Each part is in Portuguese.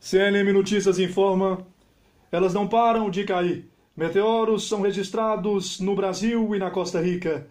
CNM Notícias informa: elas não param de cair. Meteoros são registrados no Brasil e na Costa Rica.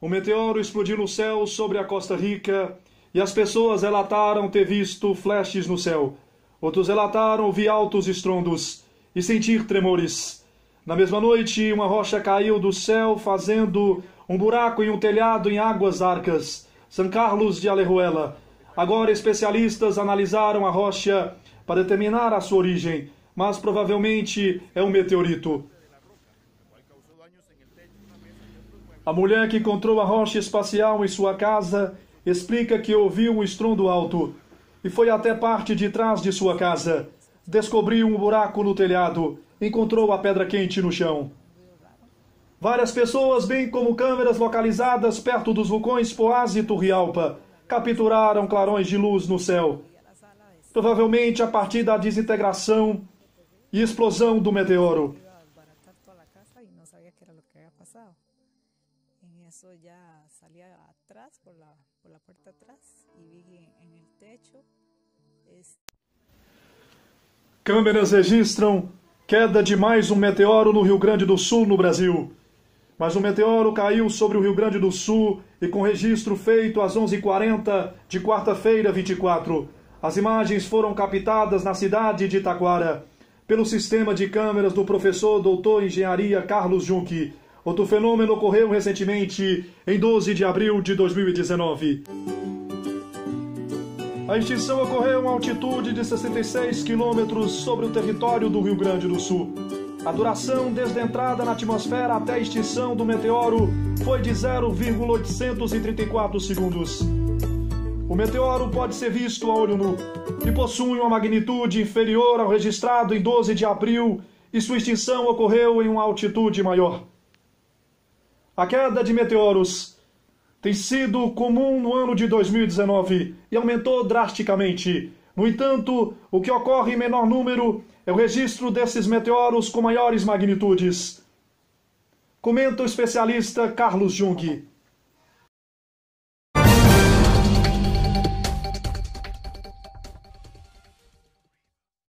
O meteoro explodiu no céu sobre a Costa Rica e as pessoas relataram ter visto flashes no céu. Outros relataram ouvir altos estrondos e sentir tremores. Na mesma noite, uma rocha caiu do céu, fazendo um buraco em um telhado em Águas Arcas, São Carlos de Alejuela. Agora, especialistas analisaram a rocha para determinar a sua origem, mas provavelmente é um meteorito. A mulher que encontrou a rocha espacial em sua casa explica que ouviu um estrondo alto e foi até parte de trás de sua casa. Descobriu um buraco no telhado, encontrou a pedra quente no chão. Várias pessoas, bem como câmeras localizadas perto dos vulcões Poás e Turrialpa, capturaram clarões de luz no céu. Provavelmente a partir da desintegração e explosão do meteoro. Câmeras registram queda de mais um meteoro no Rio Grande do Sul, no Brasil. Mas o meteoro caiu sobre o Rio Grande do Sul e com registro feito às 11h40 de quarta-feira 24. As imagens foram captadas na cidade de Itaquara pelo sistema de câmeras do professor doutor engenharia Carlos Junque. Outro fenômeno ocorreu recentemente em 12 de abril de 2019. A extinção ocorreu a uma altitude de 66 quilômetros sobre o território do Rio Grande do Sul. A duração desde a entrada na atmosfera até a extinção do meteoro foi de 0,834 segundos. O meteoro pode ser visto a olho nu e possui uma magnitude inferior ao registrado em 12 de abril e sua extinção ocorreu em uma altitude maior. A queda de meteoros tem sido comum no ano de 2019 e aumentou drasticamente. No entanto, o que ocorre em menor número é o registro desses meteoros com maiores magnitudes. Comenta o especialista Carlos Jung.